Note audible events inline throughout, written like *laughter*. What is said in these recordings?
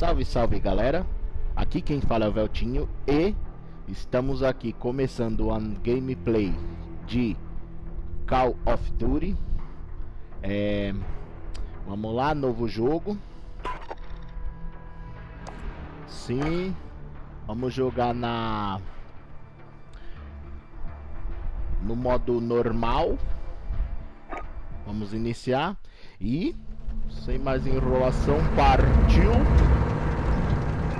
Salve, salve galera! Aqui quem fala é o Veltinho e estamos aqui começando a gameplay de Call of Duty. É... Vamos lá, novo jogo. Sim, vamos jogar na no modo normal. Vamos iniciar e sem mais enrolação, partiu.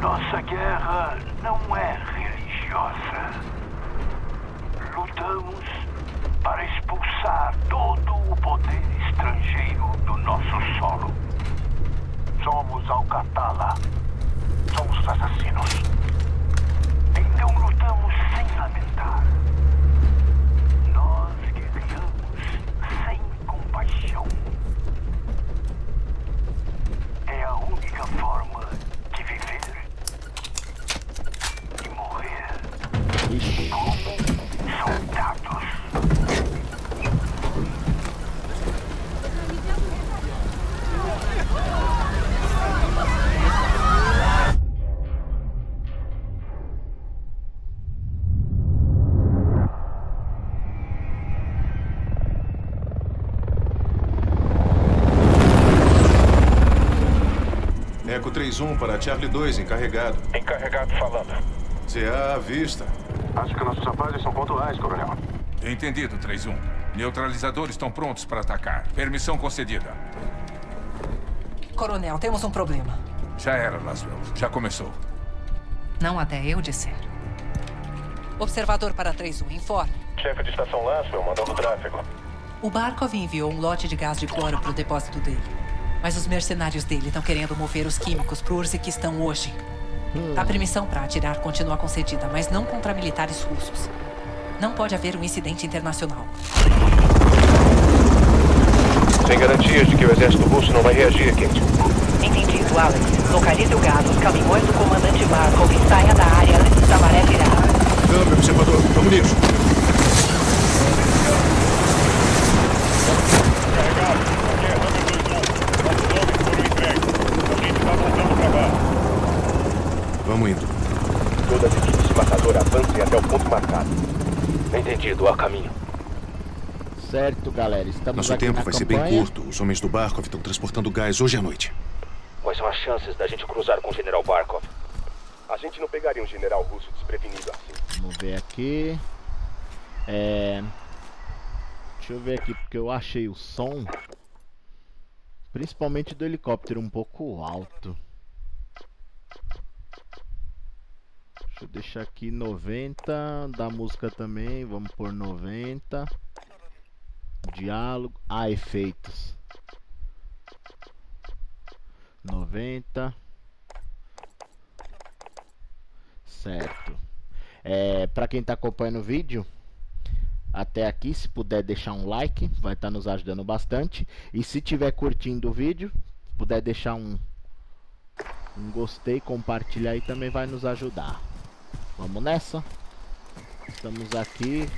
Nossa guerra não é religiosa. Lutamos para expulsar todo o poder estrangeiro do nosso solo. Somos Alcatala. Somos assassinos. Então lutamos sem lamentar. Nós guerreamos sem compaixão. É a única forma de viver e morrer Ixi. Eco 31 para Charlie 2, encarregado. Encarregado falando. CA à vista. Acho que nossos rapazes são pontuais, coronel. Entendido, 3-1. Neutralizadores estão prontos para atacar. Permissão concedida. Coronel, temos um problema. Já era, Laswell. Já começou. Não até eu disser. Observador para 3-1, informe. Chefe de estação Laswell mandando tráfego. O Barkov enviou um lote de gás de cloro para o depósito dele. Mas os mercenários dele estão querendo mover os químicos para o Urziquistão hoje. A permissão para atirar continua concedida, mas não contra militares russos. Não pode haver um incidente internacional. Sem garantias de que o exército russo não vai reagir, Kate. Entendido, Alex. Localize o gás dos caminhões do comandante Markov e saia da área antes da maré virar. Câmbio, observador. Vamos nisso. Vamos indo. Todas as equipes de matador avancem até o ponto marcado. Entendido, a caminho. certo galera, estamos Nosso aqui tempo na vai ser campanha. bem curto. Os homens do Barkov estão transportando gás hoje à noite. Quais são as chances da gente cruzar com o general Barkov? A gente não pegaria um general russo desprevenido assim. Vamos ver aqui. É... Deixa eu ver aqui porque eu achei o som, principalmente do helicóptero, um pouco alto. Deixa eu deixar aqui 90, da música também, vamos por 90. Diálogo, ah, efeitos. 90. Certo. É, para quem tá acompanhando o vídeo até aqui, se puder deixar um like, vai estar nos ajudando bastante. E se tiver curtindo o vídeo, puder deixar um um gostei, compartilhar aí também vai nos ajudar. Vamos nessa? Estamos aqui.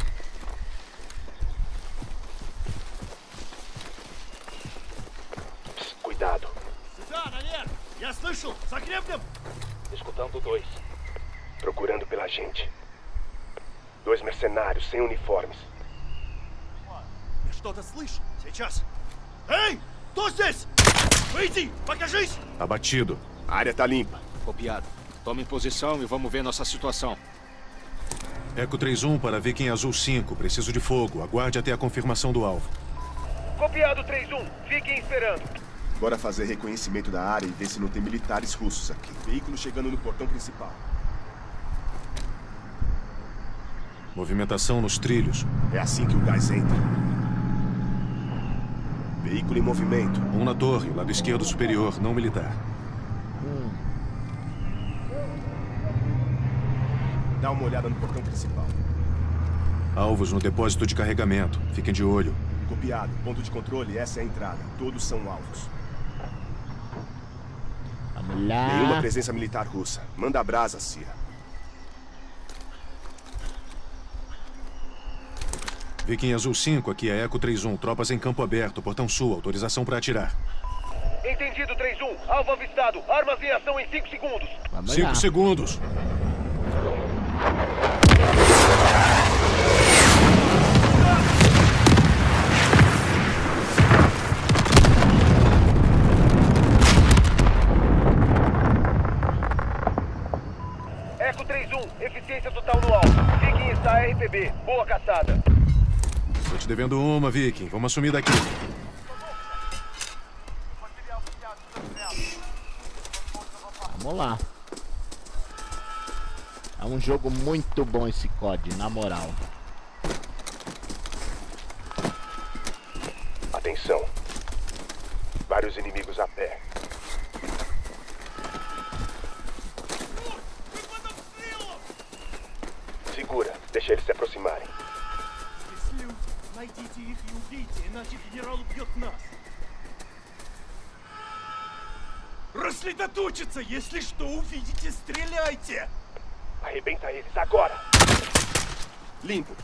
Psst, cuidado. Да, наверх! Я слышал! Закрепнем! Escutando dois. Procurando pela gente. Dois mercenários sem uniformes. Я что-то слышу! Сейчас! Эй! Кто здесь? Выйди! Покажись! Abatido. A área tá limpa. Copiado. Tome posição e vamos ver nossa situação. Eco 31 para Viking Azul 5. Preciso de fogo. Aguarde até a confirmação do alvo. Copiado 3-1. Fiquem esperando. Bora fazer reconhecimento da área e ver se não tem militares russos aqui. Veículo chegando no portão principal. Movimentação nos trilhos. É assim que o gás entra. Veículo em movimento. Um na torre, lado esquerdo superior, não militar. Dá uma olhada no portão principal. Alvos no depósito de carregamento. Fiquem de olho. Copiado. Ponto de controle, essa é a entrada. Todos são alvos. Vamos lá. Nenhuma presença militar russa. Manda a brasa, Cia. Viking Azul 5, aqui é Eco 31. Tropas em campo aberto, portão sul, autorização para atirar. Entendido, 3-1. Alvo avistado. Armas em ação em 5 segundos. Vamos Cinco lá. segundos. 3-1. Eficiência total no alvo. Viking está RPB. Boa caçada. Tô te devendo uma, Viking. Vamos assumir daqui. Vamos lá. É um jogo muito bom esse COD, na moral. Atenção. Vários inimigos a pé. Segura. Deixa eles se aproximarem. Если найдите их и убейте, иначе генерал убьет нас. Рассредоточиться! Если что увидите, стреляйте! Arrebenta eles agora. Limpo.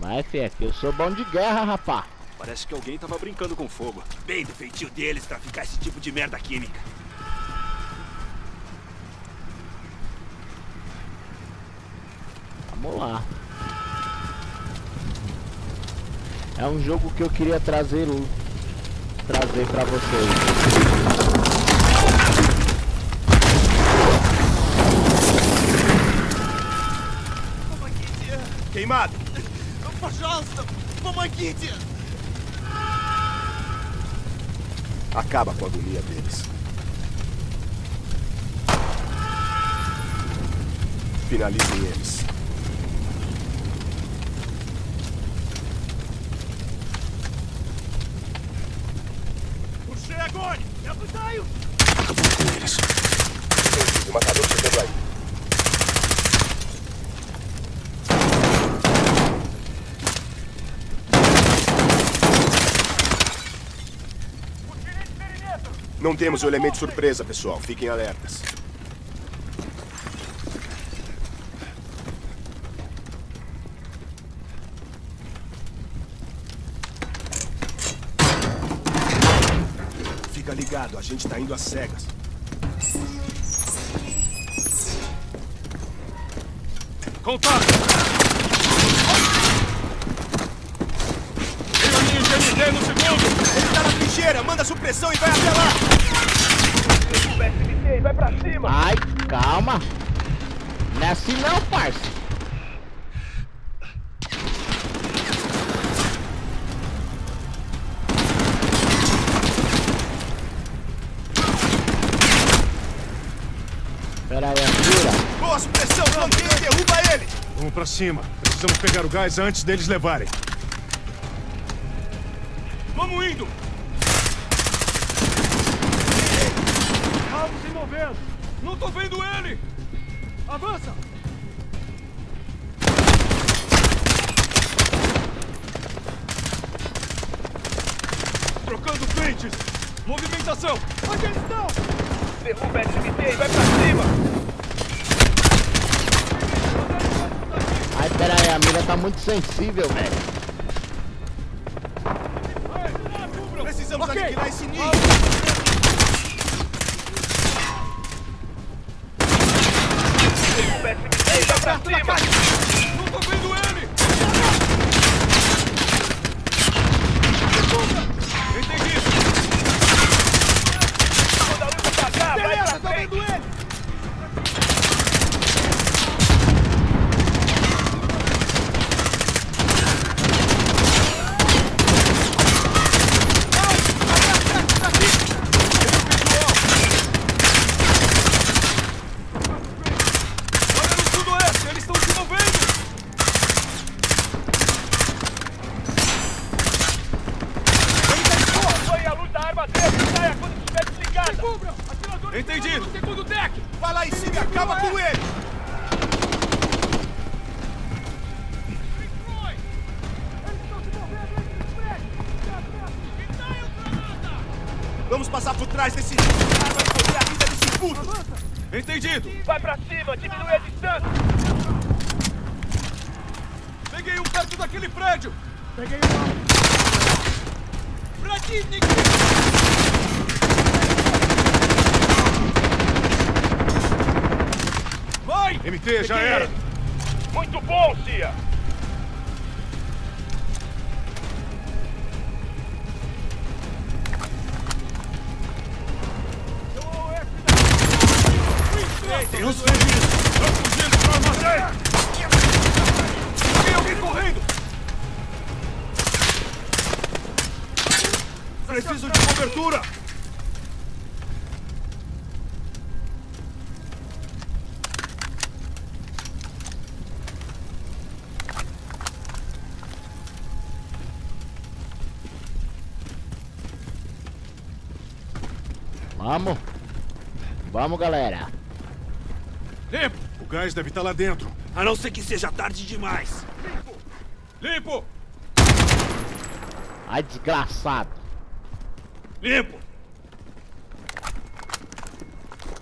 Mas, FF, eu sou bom de guerra, rapá. Parece que alguém tava brincando com fogo. Bem do feitio deles pra ficar esse tipo de merda química. É um jogo que eu queria trazer trazer para vocês. Помогите! Queimado! Пожалуйста, помогите! Acaba com a agonia deles. Finalizem eles. Acabou com eles. O matador chegando aí. Não temos o elemento surpresa, pessoal. Fiquem alertas. Gente tá indo às cegas. Contato! Cima. Precisamos pegar o gás antes deles levarem. Vamos indo! Alvo se movendo! Não tô vendo ele! Avança! Trocando frentes! Movimentação! Onde eles estão? Derruba SMT e vai pra cima. Pera aí, a mira tá muito sensível, velho. Precisamos Ok. aniquilar esse ninho! Vamos passar por trás desse ninho! Vai encontrar a vida desse puto! Entendido! Vai pra cima, diminui a distância. Peguei um perto daquele prédio! Peguei Vai! MT, já era! Muito bom, Cia! Tem uns fugindo! Estão fugindo pro armazém! Tem alguém correndo! Preciso de cobertura! Vamos. Vamos, galera. Limpo! O gás deve estar lá dentro. A não ser que seja tarde demais! Limpo! Ai, desgraçado. Limpo!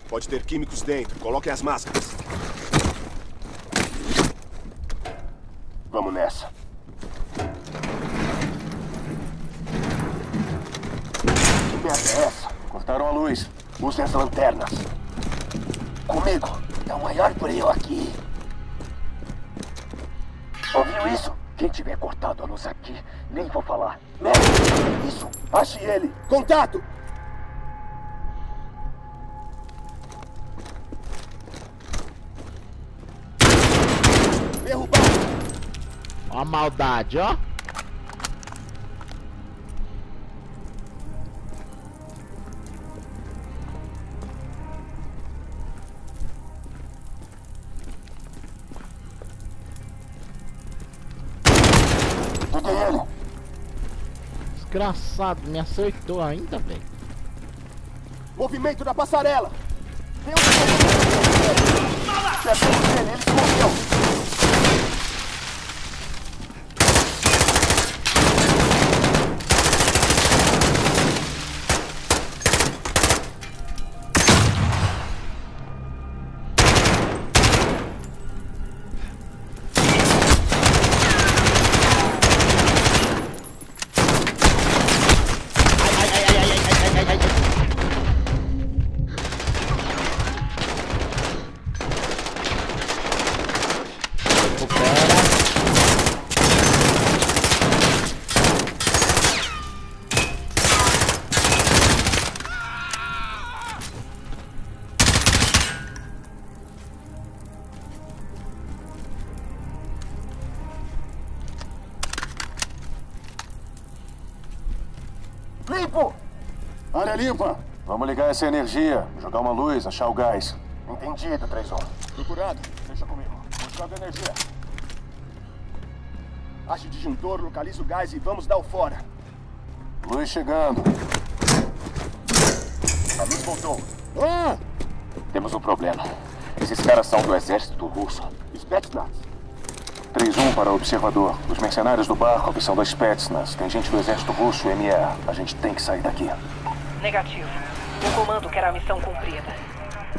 Pode ter químicos dentro. Coloquem as máscaras. Vamos nessa. Que merda é essa? Cortaram a luz. Usem as lanternas. Comigo. É o maior brilho aqui. Ouviu isso? Quem tiver cortado a luz aqui, nem vou falar. Merda! Isso! Ache ele! Contato! Derrubar! Ó a maldade, ó. Desgraçado, me acertou ainda, velho. Movimento da passarela! Tem um... Pegamos ele, ele escondeu! Limpa! Vamos ligar essa energia, jogar uma luz, achar o gás. Entendido, 3-1. Procurado. Deixa comigo. Buscando energia. Ache o disjuntor, localize o gás e vamos dar o fora. Luz chegando. A luz voltou. Ah! Temos um problema. Esses caras são do exército russo. Spetsnaz. 3-1 para o observador. Os mercenários do Barkov são da Spetsnaz. Tem gente do exército russo e ME. A gente tem que sair daqui. Negativo. O comando quer a missão cumprida.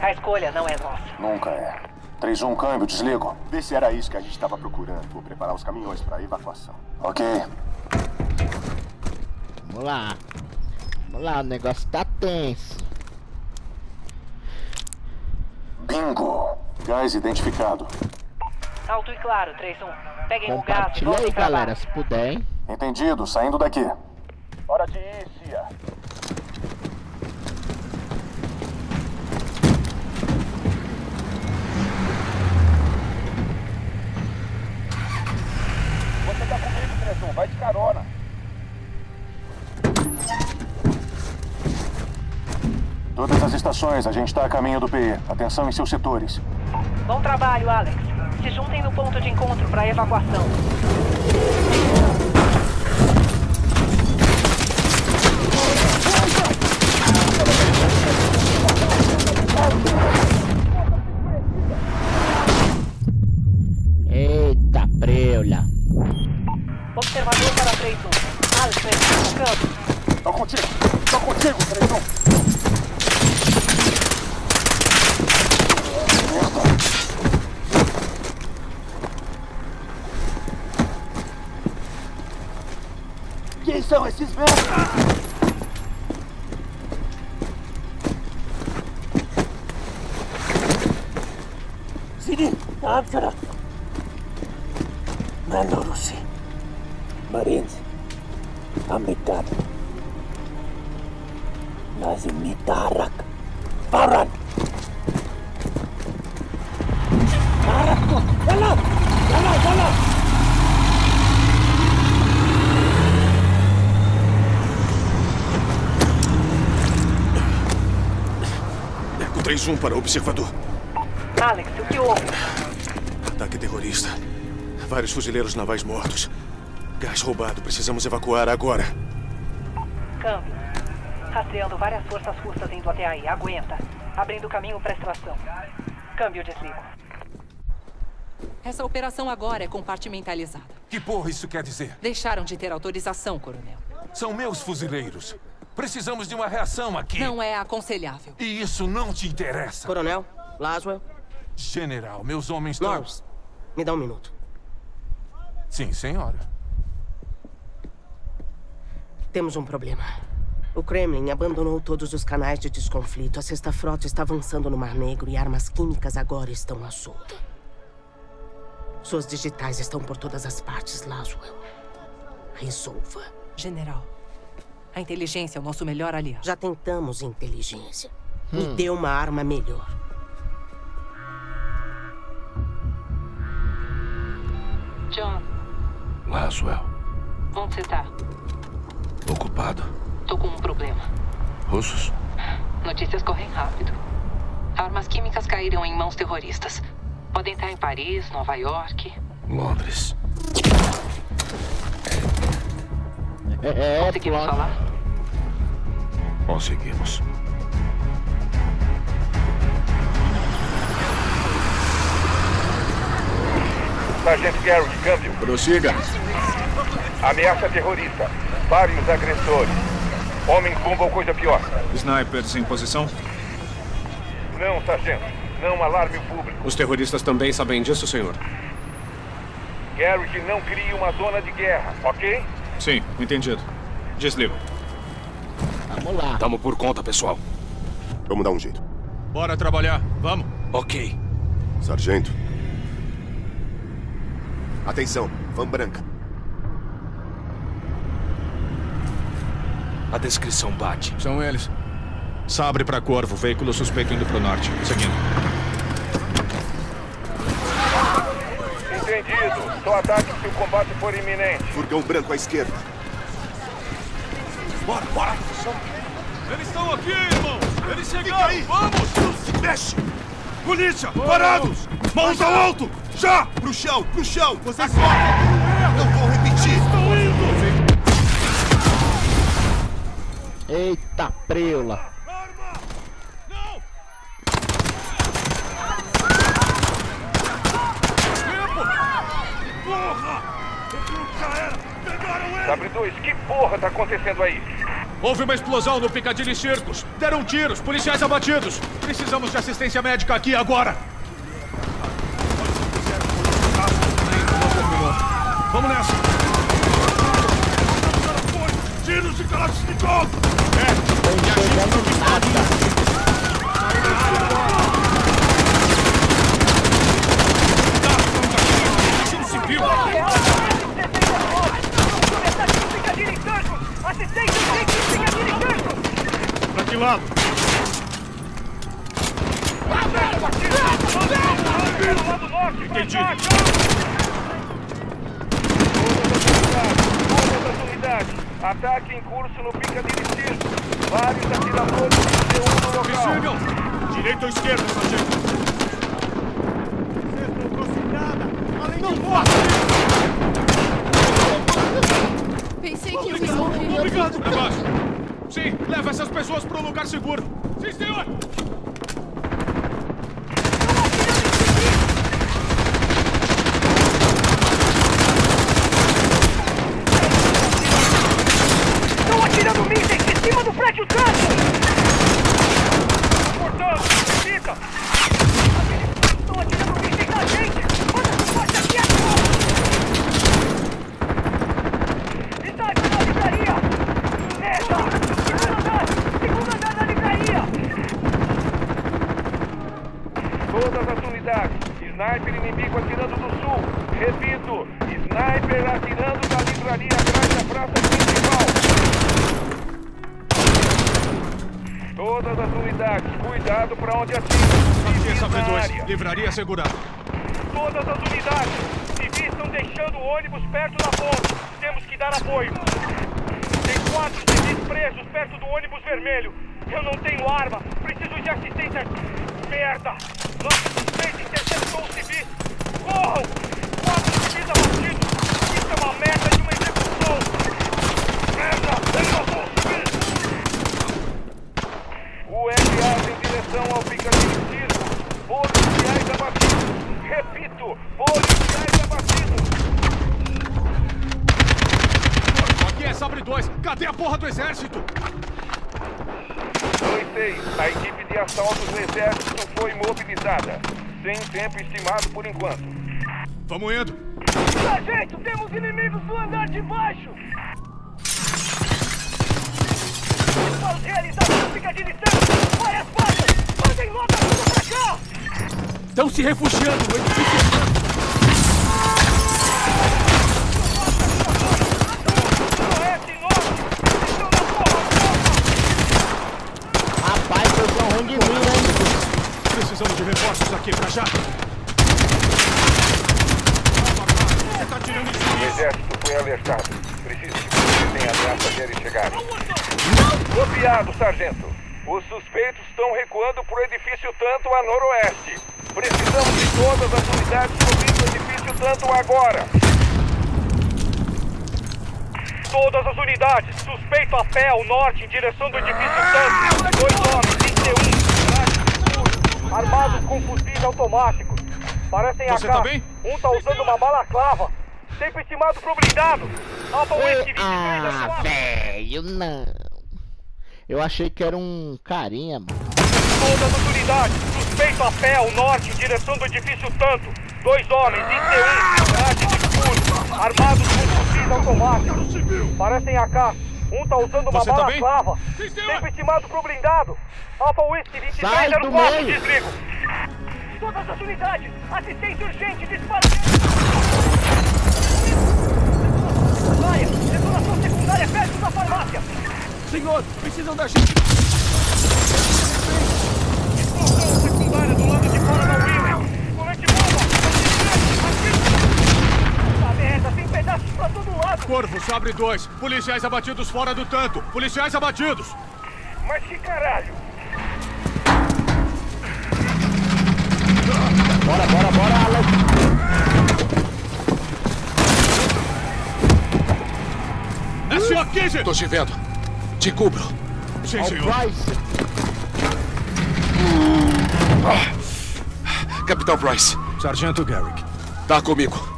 A escolha não é nossa. Nunca é. 3-1, câmbio, desligo. Vê se era isso que a gente estava procurando. Vou preparar os caminhões para evacuação. Ok. Vamos lá. Vamos lá, o negócio tá tenso. Bingo! Gás identificado. Alto e claro, 3-1. Peguem o gás e Compartilha voltem aí, galera, se puder, hein? Entendido, saindo daqui. Hora de ir, Cia. Estações, a gente está a caminho do PE. Atenção em seus setores. Bom trabalho, Alex. Se juntem no ponto de encontro para evacuação. 3-1 para o observador. Alex, o que houve? Ataque terrorista. Vários fuzileiros navais mortos. Gás roubado. Precisamos evacuar agora. Câmbio. Rastreando várias forças russas indo até aí. Aguenta. Abrindo caminho para extração. Câmbio desligo. Essa operação agora é compartimentalizada. Que porra isso quer dizer? Deixaram de ter autorização, coronel. São meus fuzileiros. Precisamos de uma reação aqui. Não é aconselhável. E isso não te interessa. Coronel, Laswell, General, meus homens estão... Norris, me dá um minuto. Sim, senhora. Temos um problema. O Kremlin abandonou todos os canais de desconflito. A Sexta Frota está avançando no Mar Negro e armas químicas agora estão à solta. Suas digitais estão por todas as partes, Laswell. Resolva. General, a inteligência é o nosso melhor aliado. Já tentamos inteligência. Me dê uma arma melhor. John, Laswell, onde você tá? ocupado. Tô com um problema. Russos? Notícias correm rápido. Armas químicas caíram em mãos terroristas. Podem estar em Paris, Nova York. Londres. É, Conseguimos plano. falar? Conseguimos. Sargento Garrett, câmbio. Prossiga. Ameaça terrorista. Vários agressores. Homens-bomba ou coisa pior. Snipers em posição? Não, sargento. Não alarme o público. Os terroristas também sabem disso, senhor? Garrett não crie uma zona de guerra, ok? Sim, entendido. Desligo. Vamos lá. Tamo por conta, pessoal. Vamos dar um jeito. Bora trabalhar. Vamos. Ok. Sargento. Atenção, van branca. A descrição bate. São eles. Sabre para Corvo, veículo suspeito indo pro norte. Seguindo. Só ataque se o combate for iminente. Furgão branco à esquerda. Bora, bora! Eles estão aqui, irmãos! Eles chegaram! Vamos! Se mexe! Polícia! Parados! Mãos ao alto! Já! Pro chão, pro chão! Vocês Não vou repetir! Estão indo! Eita preula. Porra! Já era! Pegaram ele! W2, que porra tá acontecendo aí? Houve uma explosão no Piccadilly Circus. Deram tiros, policiais abatidos. Precisamos de assistência médica aqui agora. Vamos nessa! Tiros de Kalashnikov! Civil! Pra que lado? Entendi. Todas as unidades. Ataque em curso no Piccadilly Circus. Vários atiradores de C1 no local. Direita ou esquerda, sargento? Não posso! Pensei que eles morriam. Obrigado! Pra baixo. Sim, leva essas pessoas para um lugar seguro. Sim, senhor! Estão atirando mísseis de cima do prédio tanto! Portão, fica! Estão atirando mísseis na gente! Manda suporte aqui agora! Está aqui na livraria! Todas as unidades. Sniper inimigo atirando do sul. Repito, sniper atirando da livraria atrás da praça principal. Todas as unidades, cuidado para onde atira. Aqui, Sabre na 2. Área. Livraria assegurada. Todas as unidades. Civis estão deixando o ônibus perto da ponte. Temos que dar apoio. Tem quatro civis presos perto do ônibus vermelho. Eu não tenho arma. Preciso de assistência. Merda! Nossa suspeita interceptou o civis. Corram! Quatro civis abatidos. Isso é uma merda de uma execução. Merda! Ele matou o civis. O FA em direção ao Piccadilly Circo. Policiais abatidos. Repito, policiais abatidos. Aqui é Sabre 2. Cadê a porra do exército? 2-6. A equipe de assalto do exército foi mobilizada. Sem tempo Vamos indo. Sargento, temos inimigos no andar de baixo. Disparos realizados no Piccadilly Circo. Várias falhas. Mandem logo tudo pra cá. Estão se refugiando no edifício. Rapaz, ruim de hein? Precisamos de reforços aqui pra já. Exército foi alertado. Preciso que vocês tenham ameaça até eles chegarem. Copiado, sargento. Os suspeitos estão recuando para o edifício Tanto a noroeste. Precisamos de todas as unidades cobrindo o edifício Tanto agora. Todas as unidades. Suspeito a pé ao norte em direção do edifício Tanto. Dois homens, IC-1. Armados com fuzis automáticos. Parecem Você AK. tá bem? Um tá usando uma balaclava. Tempo estimado pro blindado. Alfa Whisky 23 Ah, velho, não. Eu achei que era um carinha, mano. Todas as unidades. Suspeito a pé ao norte em direção do edifício Tanto. Dois homens, IC-1, traje de escuro, armados com fuzis automáticos. Parecem AK. Um tá usando uma Você tá bem? balaclava. Tempo estimado pro blindado. Alfa Whisky Sai do 2304, meio. desligo. Todas as unidades. Assistência urgente, disparo. Área, detonação secundária perto da farmácia. Senhor, precisam da gente. Explosão secundária do lado de fora da. Colete bomba. Merda, tem pedaços pra todo lado. Corvo, Sabre 2. Policiais abatidos fora do tanto. Policiais abatidos. Mas que caralho? Bora, bora, bora, Alex. Só 15. Tô te vendo. Te cubro. Sim, senhor. Price. Capitão Price, Sargento Garrick. tá comigo.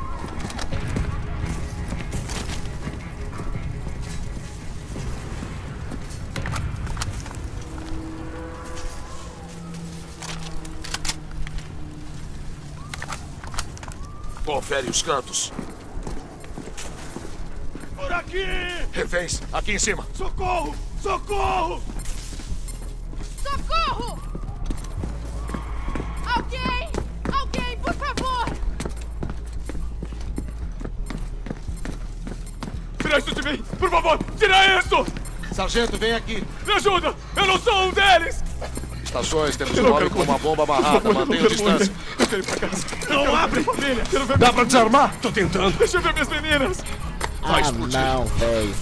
Confere os cantos. Aqui! Reféns, aqui em cima. Socorro! Socorro! Socorro! Alguém! Alguém, por favor! Tira isso de mim! Por favor, tira isso! Sargento, vem aqui. Me ajuda! Eu não sou um deles! Estações, temos um homem com uma bomba amarrada. Mantenha a distância. Eu quero ir pra casa. Não abre! Família. Dá pra desarmar? Tô tentando. Deixa eu ver minhas meninas. Ah, não, velho.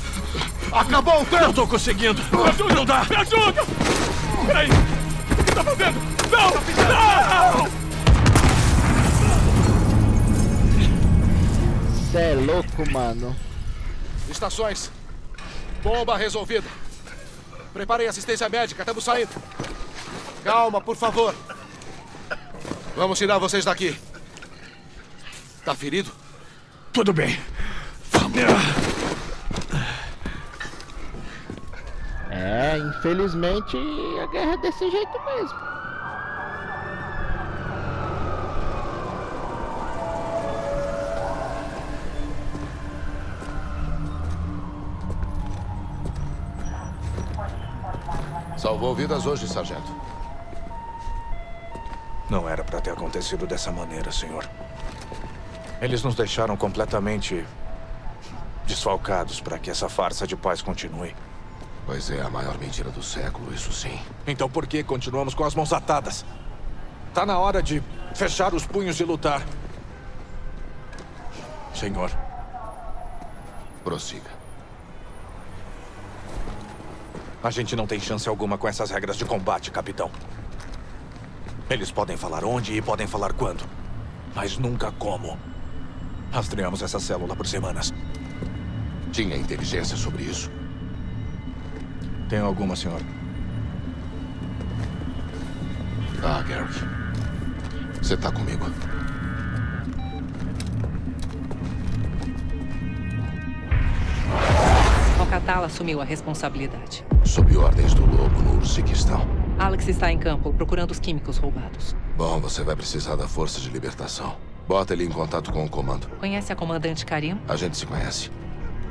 Acabou o tempo! Eu tô conseguindo! Me ajuda! Não dá! Me ajuda! Peraí! O que tá fazendo? Não! Não! Cê é louco, mano. Estações. Bomba resolvida. Preparem assistência médica, estamos saindo. Calma, por favor. Vamos tirar vocês daqui. Tá ferido? Tudo bem. É, infelizmente a guerra é desse jeito mesmo. Salvou vidas hoje, sargento. Não era para ter acontecido dessa maneira, senhor. Eles nos deixaram completamente desfalcados para que essa farsa de paz continue. Pois é a maior mentira do século, isso sim. Então por que continuamos com as mãos atadas? Tá na hora de fechar os punhos e lutar. Senhor. Prossiga. A gente não tem chance alguma com essas regras de combate, capitão. Eles podem falar onde e podem falar quando. Mas nunca como. Rastreamos essa célula por semanas. Tinha inteligência sobre isso? Tem alguma, senhor? Ah, Garrick. Você tá comigo. Al-Qatala assumiu a responsabilidade. Sob ordens do Lobo no Urziquistão. Alex está em campo, procurando os químicos roubados. Bom, você vai precisar da Força de Libertação. Bota ele em contato com o comando. Conhece a comandante Karim? A gente se conhece.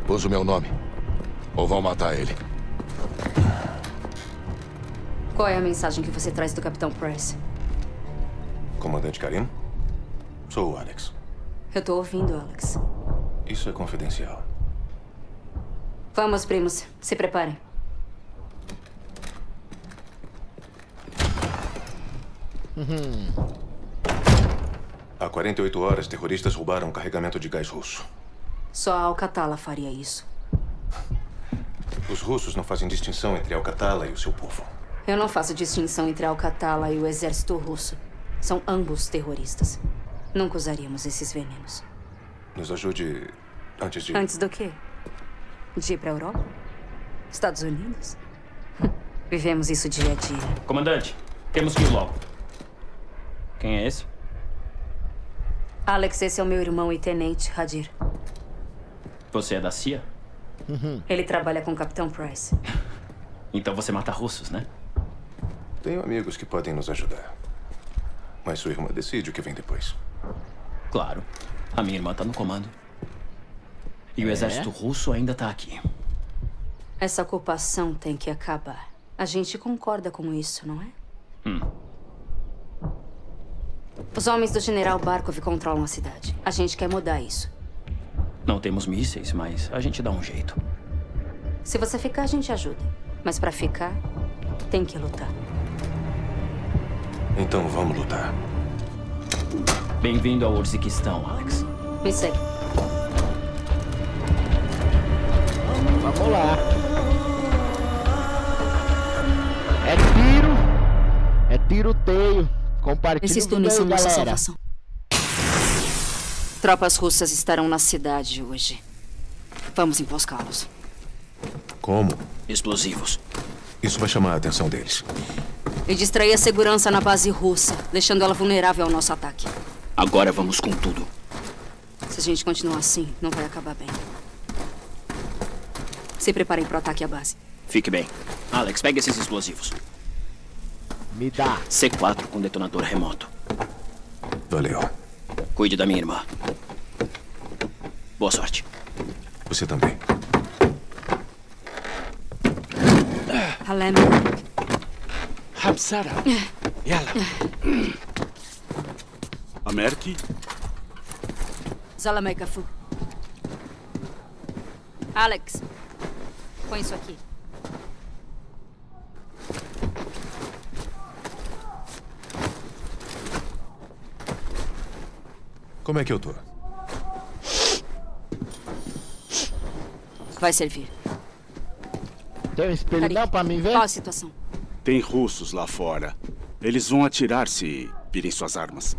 Usa o meu nome. Ou vão matar ele. Qual é a mensagem que você traz do Capitão Price? Comandante Karim? Sou o Alex. Eu tô ouvindo, Alex. Isso é confidencial. Vamos, primos. Se preparem. Há 48 horas, terroristas roubaram um carregamento de gás russo. Só a Alcatala faria isso. Os russos não fazem distinção entre Alcatala e o seu povo. Eu não faço distinção entre Alcatala e o exército russo. São ambos terroristas. Nunca usaríamos esses venenos. Nos ajude antes de. Antes do quê? De ir pra Europa? Estados Unidos? *laughs* Vivemos isso dia a dia. Comandante, temos que ir logo. Quem é esse? Alex, esse é o meu irmão e tenente, Hadir. Você é da CIA? Ele trabalha com o Capitão Price. *laughs* Então você mata russos, né? Tenho amigos que podem nos ajudar. Mas sua irmã decide o que vem depois. Claro. A minha irmã tá no comando. E o É? exército russo ainda tá aqui. Essa ocupação tem que acabar. A gente concorda com isso, não é? Hum. Os homens do General Barkov controlam a cidade. A gente quer mudar isso. Não temos mísseis, mas a gente dá um jeito. Se você ficar, a gente ajuda. Mas pra ficar, tem que lutar. Então vamos lutar. Bem-vindo ao Urziquistão, Alex. Me segue. Vamos lá. É tiro. É tiroteio. Compartilha Esses túneis são nossa galera. salvação. Tropas russas estarão na cidade hoje. Vamos emboscá-los. Como? Explosivos. Isso vai chamar a atenção deles. E distrair a segurança na base russa, deixando ela vulnerável ao nosso ataque. Agora vamos com tudo. Se a gente continuar assim, não vai acabar bem. Se preparem para o ataque à base. Fique bem. Alex, pegue esses explosivos. Me dá. C4 com detonador remoto. Valeu. Cuide da minha irmã. Boa sorte. Você também. Halem. Hamsara. Yala. Amerki. Zalamekafu. Alex, põe isso aqui. Como é que eu tô? Vai servir. Tem um espelho Tarik, não pra mim ver? Qual a situação? Tem russos lá fora. Eles vão atirar se virem suas armas.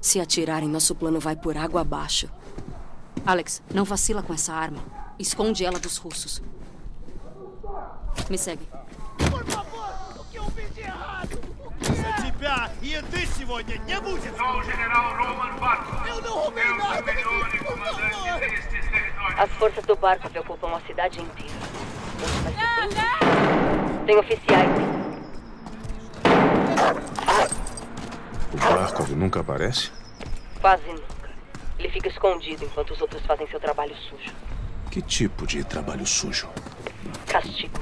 Se atirarem, nosso plano vai por água abaixo. Alex, não vacila com essa arma. Esconde ela dos russos. Me segue. За тебя еды сегодня не будет! генерал Роман Барков. Eu não roubei nada! as forças do barco ocupam a cidade inteira. Tem oficiais. O Barkov nunca aparece? Quase nunca. Ele fica escondido enquanto os outros fazem seu trabalho sujo. Que tipo de trabalho sujo? Castigo.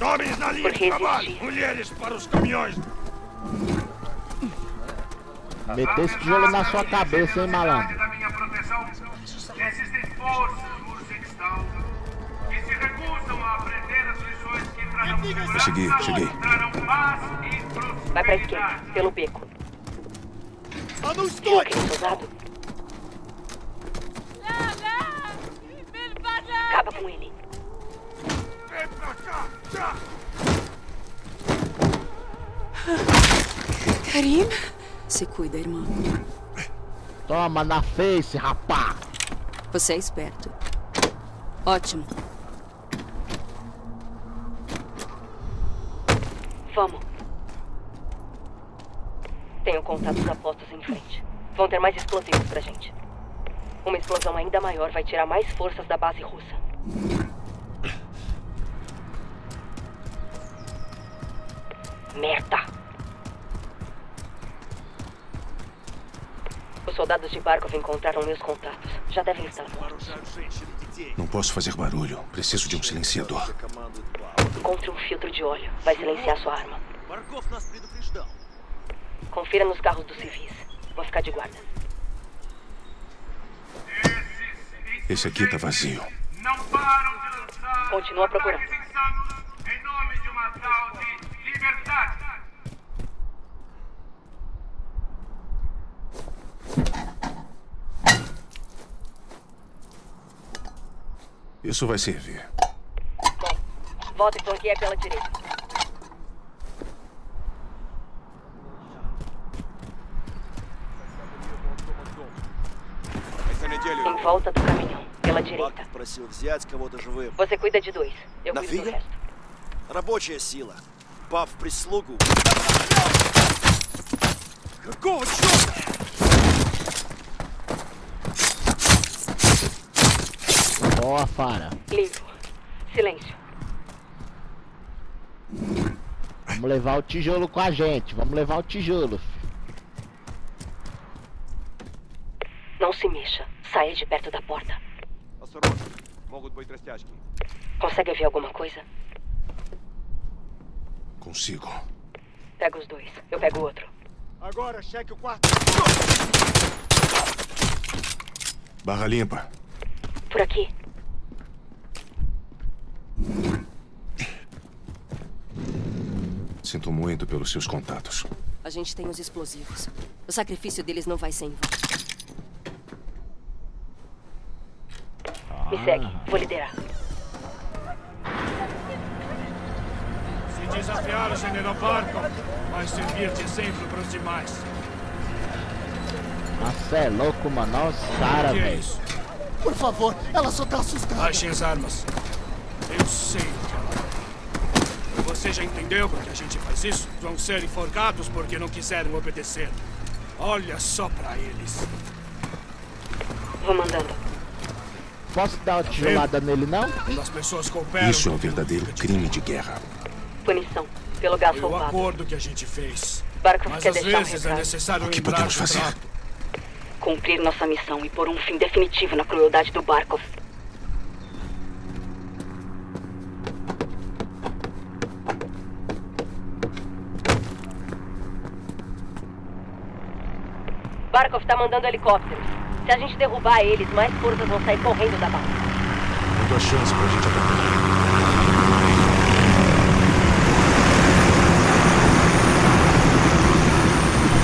Homens na linha Por de trabalho! resistir. Mulheres para os caminhões! Meter esse tijolo na sua cabeça, hein, malandro? Segurança, Cheguei. Vai pra esquerda, pelo beco. Ah, não soldado? Acaba com ele. Vem pra cá, já! Karim? Se cuida, irmã. Toma na face, rapá! Você é esperto. Ótimo. Vamos. Tenho contatos apostos em frente. Vão ter mais explosivos pra gente. Uma explosão ainda maior vai tirar mais forças da base russa. Merda! Os soldados de Barkov encontraram meus contatos. Já devem estar mortos. Não posso fazer barulho. Preciso de um silenciador. Encontre um filtro de óleo. Vai silenciar sua arma. Confira nos carros dos civis. Vou ficar de guarda. Esse aqui tá vazio. Não param de lançar Continua procurando. Isso vai servir. Volta e flanqueia pela direita. Em volta do caminhão, pela direita. Просил взять кого-то живым. Você cuida de dois. Eu cuido do resto. Рабочая сила. Пав прислугу. Какого черта? Boa, Fara. Limpo. Silêncio. Vamos levar o tijolo com a gente. Vamos levar o tijolo. Não se mexa. Saia de perto da porta. Consegue ver alguma coisa? Consigo. Pega os dois. Eu pego o outro. Agora, cheque o quarto. Barra limpa. Por aqui. Sinto muito pelos seus contatos. A gente tem os explosivos. O sacrifício deles não vai ser em vão. Me segue. Vou liderar. Se desafiar o General Barkov, vai servir de exemplo para os demais. Nossa, é louco, mano. Olha que é velho. isso? Por favor, ela só tá assustada. Baixem as armas. Eu sei o que ela é. Você já entendeu por que a gente faz isso? Vão ser enforcados porque não quiseram obedecer. Olha só pra eles. Vou mandando. Posso dar uma tijolada nele, não? As pessoas cooperam. Isso é um verdadeiro crime de guerra. Punição. Pelo gás Foi o roubado. acordo que a gente fez. Barkov Mas quer às deixar um vezes é recado. necessário O que podemos fazer? Cumprir nossa missão e pôr um fim definitivo na crueldade do Barkov. Barkov tá mandando helicópteros. Se a gente derrubar eles, mais forças vão sair correndo da base. Dando a chance pra gente atacar.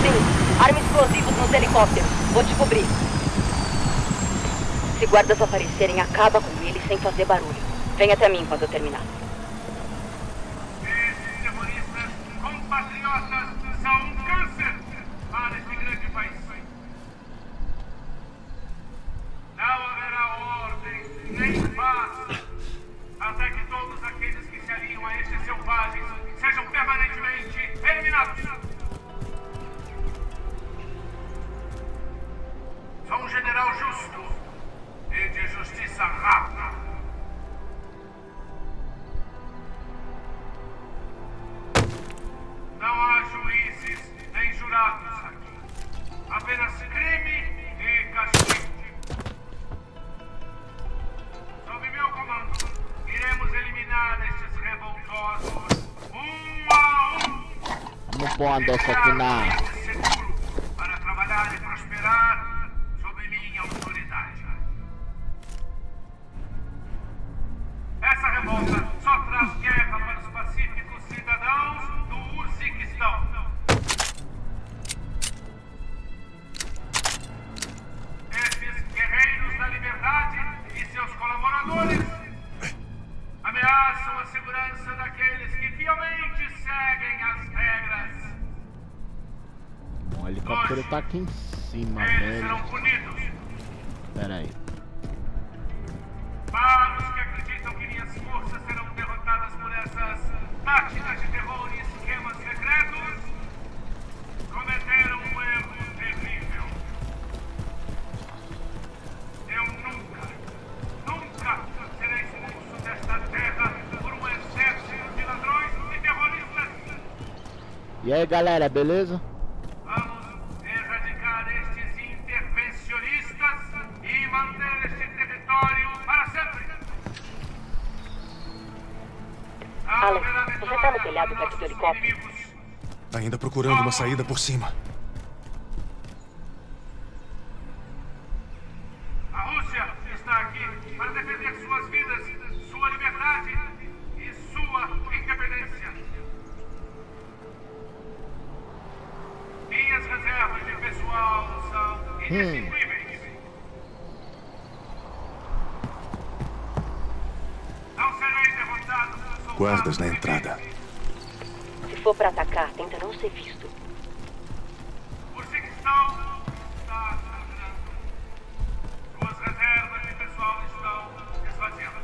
Sim, arma explosivos nos helicópteros. Vou te cobrir. Se guardas aparecerem, acaba com eles sem fazer barulho. Vem até mim quando eu terminar. Tá aqui em cima, velho. Pera aí. Para os que acreditam que minhas forças serão derrotadas por essas táticas de terror e esquemas secretos, cometeram um erro terrível. Eu nunca, nunca serei expulso desta terra por um exército de ladrões e terroristas. E aí, galera, beleza? Procurando uma saída por cima. A Rússia está aqui para defender suas vidas, sua liberdade e sua independência. Minhas reservas de pessoal são indescritíveis. Não serei derrotado por soldados Guardas na entrada. Se for pra atacar, tenta não ser visto. Está reservas de pessoal estão esvaziando.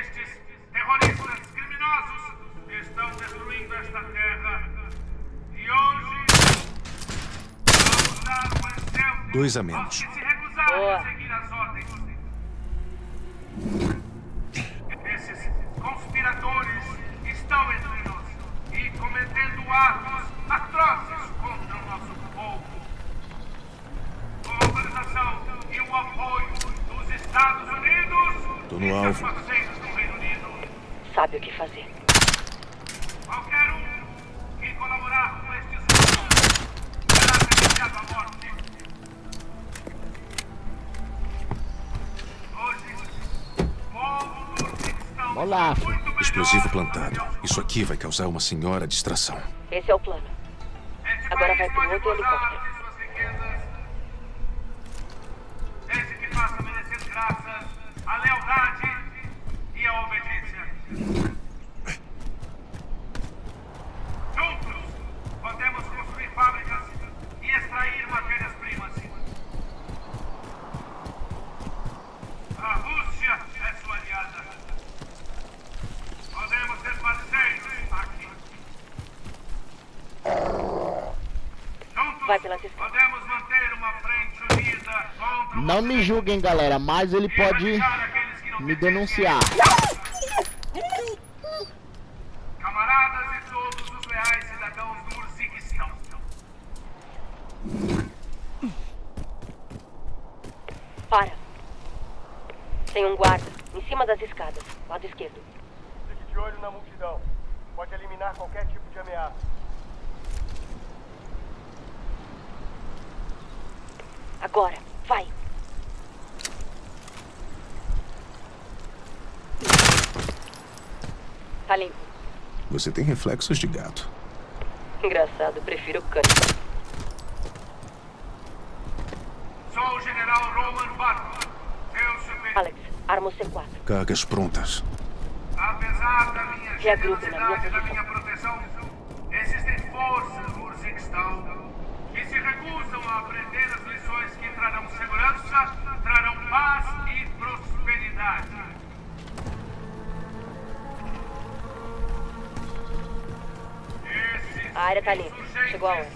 Estes terroristas criminosos estão destruindo esta terra. E hoje vamos dar um exemplo Dois a menos. que lá. Explosivo plantado. Isso aqui vai causar uma senhora distração. Esse é o plano. Agora vai pro outro helicóptero. desde que faça merecer graças à lealdade e à obediência. Juntos, podemos construir fábricas e extrair matérias-primas. A Rússia é sua aliada. Podemos ser parceiros aqui. Juntos, Vai pelas escadas. podemos manter uma frente unida contra Não me julguem, galera, mas ele pode me denunciar. camaradas e todos os leais cidadãos do Urziquistão. Para. Tem um guarda em cima das escadas, lado esquerdo. Fique de olho na multidão. Pode eliminar qualquer tipo de ameaça. Agora, vai. Tá limpo. Você tem reflexos de gato. Engraçado, prefiro cães. Sou o general Roman Barton, seu. Alex, arma o C4. Cargas prontas. Apesar da minha Reagrupe na minha generosidade e da posição. A área tá limpa. Chegou a hora.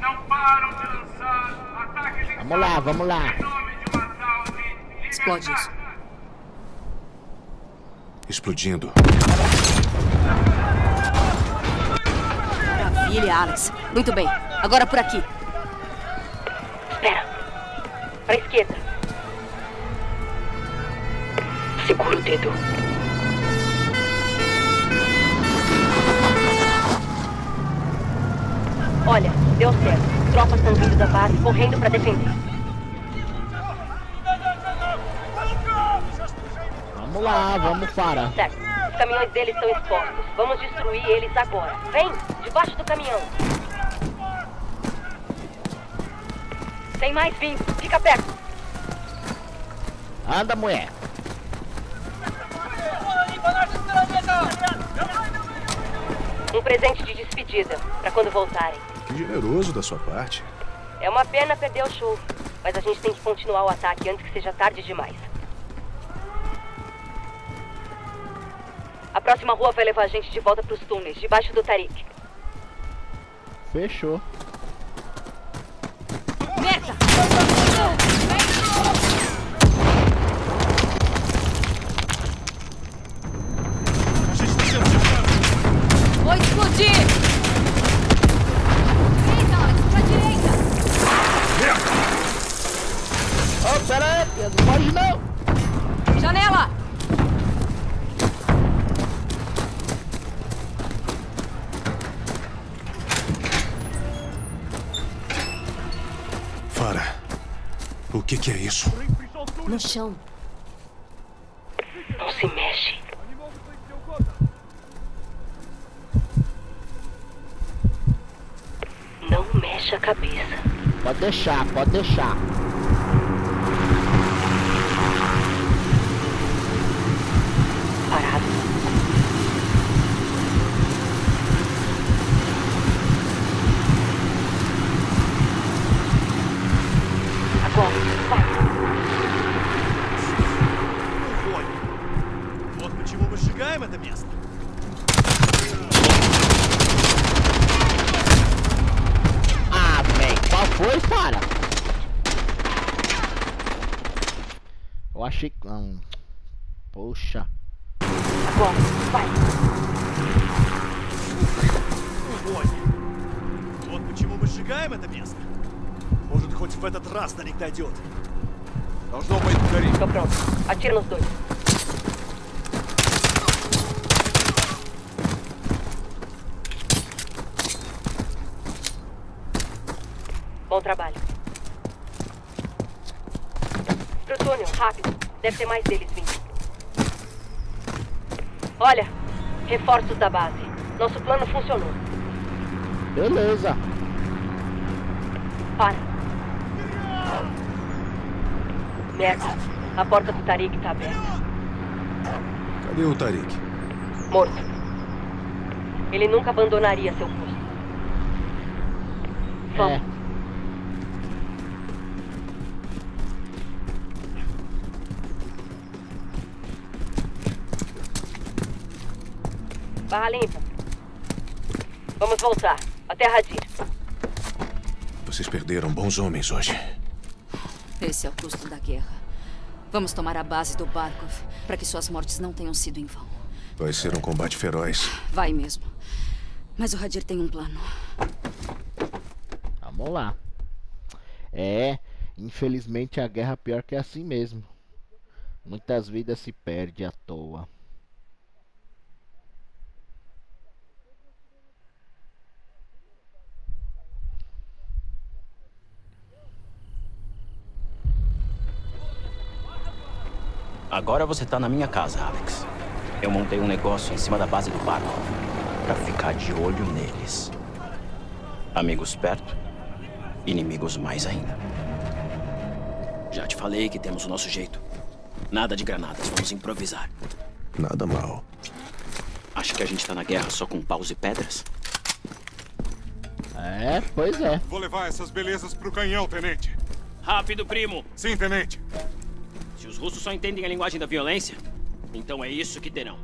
não param de lançar ataques em Vamos lá, vamos lá. Explode isso. Explodindo. Maravilha, Alex. Muito bem. Agora por aqui. Espera. Pra esquerda. Segura o dedo. Olha, deu certo. Tropas estão vindo da base, correndo pra defender. Vamos lá, vamos para. Certo. Os caminhões deles estão expostos. Vamos destruir eles agora. Vem, debaixo do caminhão. Tem mais vindo. Fica perto. Anda, mulher. Um presente de despedida, para quando voltarem. Que generoso da sua parte. É uma pena perder o show, mas a gente tem que continuar o ataque antes que seja tarde demais. A próxima rua vai levar a gente de volta pros túneis, debaixo do Tarik. Fechou. Merda! Vou explodir! Chão. Não se mexe. Não mexe a cabeça. Pode deixar, pode deixar. в этот раз до них дойдет. Должно быть горит. Tô pronto. Atira nos dois. Bom trabalho. Pro túnel, rápido. Deve ter mais deles vindo. Olha, reforços da base. Nosso plano funcionou. Beleza. Para. Merda. A porta do Tarik tá aberta. Cadê o Tarik? Morto. Ele nunca abandonaria seu posto. Vamos. Barra limpa. Vamos voltar. Até Radir. Vocês perderam bons homens hoje. Esse é o custo da guerra. Vamos tomar a base do Barkov para que suas mortes não tenham sido em vão. Vai ser um combate feroz. Vai mesmo. Mas o Radir tem um plano. Vamos lá. É, infelizmente a guerra pior que é assim mesmo. Muitas vidas se perdem à toa. Agora você tá na minha casa, Alex. Eu montei um negócio em cima da base do barco para ficar de olho neles. Amigos perto, inimigos mais ainda. Já te falei que temos o nosso jeito. Nada de granadas, vamos improvisar. Nada mal. Acha que a gente tá na guerra só com paus e pedras? É, pois é. Vou levar essas belezas pro canhão, tenente. Rápido, primo! Sim, tenente. Os russos só entendem a linguagem da violência, então é isso que terão.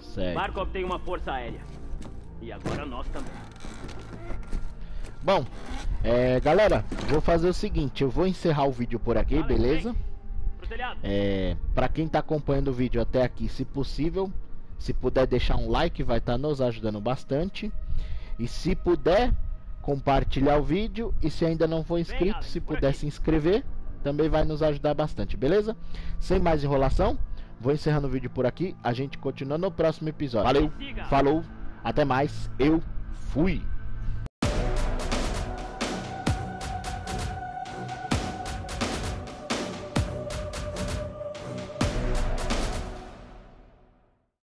Certo. Barkov tem uma força aérea. E agora nós também. Bom, é, galera, vou fazer o seguinte, eu vou encerrar o vídeo por aqui, beleza? É, para quem tá acompanhando o vídeo até aqui, se possível, se puder deixar um like, vai estar nos ajudando bastante. E se puder, compartilhar o vídeo. E se ainda não for inscrito, se puder se inscrever, também vai nos ajudar bastante, beleza? Sem mais enrolação, vou encerrando o vídeo por aqui. A gente continua no próximo episódio. Valeu, falou, até mais, eu fui.